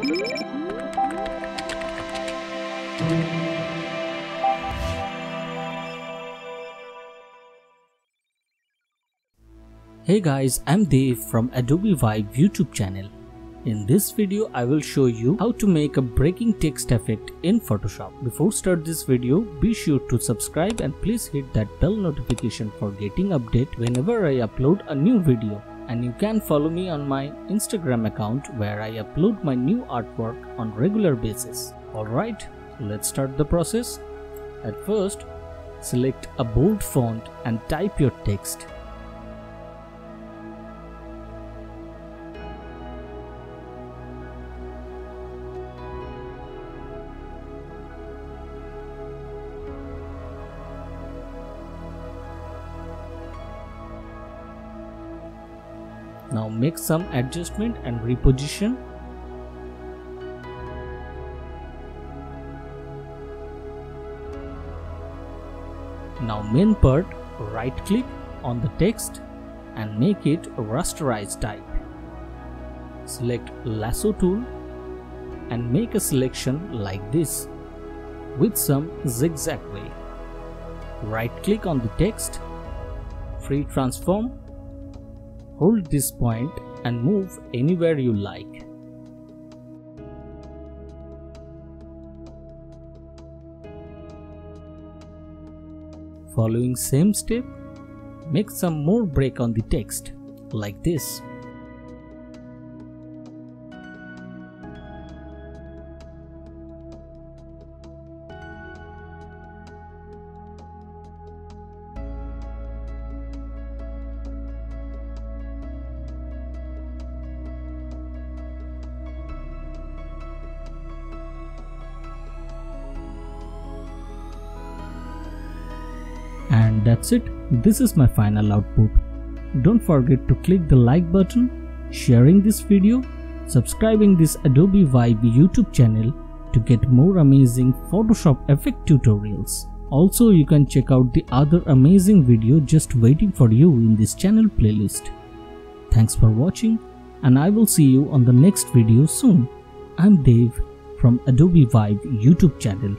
Hey guys, I'm Dave from Adobe Vibe YouTube channel. In this video, I will show you how to make a breaking text effect in Photoshop. Before start this video, be sure to subscribe and please hit that bell notification for getting update whenever I upload a new video. And you can follow me on my Instagram account where I upload my new artwork on regular basis. Alright, let's start the process. At first, select a bold font and type your text. Now make some adjustment and reposition. Now main part, right click on the text and make it rasterize type. Select lasso tool and make a selection like this with some zigzag way. Right click on the text, free transform Hold this point and move anywhere you like. Following same step, make some more break on the text, like this. And that's it, this is my final output. Don't forget to click the like button, sharing this video, subscribing this Adobe Vibe YouTube channel to get more amazing Photoshop effect tutorials. Also you can check out the other amazing video just waiting for you in this channel playlist. Thanks for watching and I will see you on the next video soon. I'm Dave from Adobe Vibe YouTube channel.